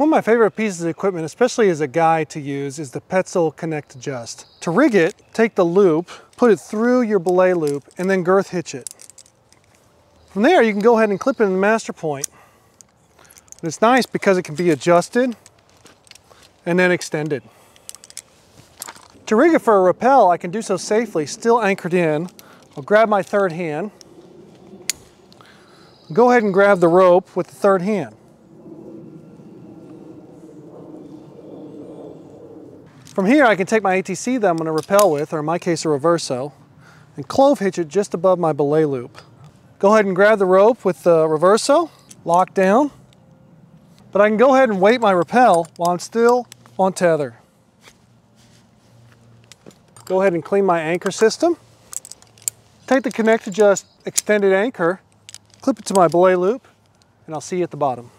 One of my favorite pieces of equipment, especially as a guy to use, is the Petzl Connect Adjust. To rig it, take the loop, put it through your belay loop, and then girth hitch it. From there, you can go ahead and clip it in the master point. And it's nice because it can be adjusted and then extended. To rig it for a rappel, I can do so safely, still anchored in. I'll grab my third hand. Go ahead and grab the rope with the third hand. From here, I can take my ATC that I'm going to rappel with, or in my case, a reverso, and clove hitch it just above my belay loop. Go ahead and grab the rope with the reverso, lock down, but I can go ahead and weight my rappel while I'm still on tether. Go ahead and clean my anchor system. Take the Connect Adjust extended anchor, clip it to my belay loop, and I'll see you at the bottom.